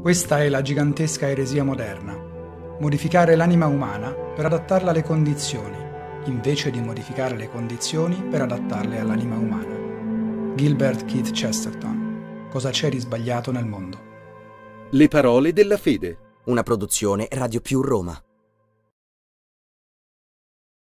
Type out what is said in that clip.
Questa è la gigantesca eresia moderna. Modificare l'anima umana per adattarla alle condizioni, invece di modificare le condizioni per adattarle all'anima umana. Gilbert Keith Chesterton. Cosa c'è di sbagliato nel mondo? Le parole della fede. Una produzione Radio Più Roma.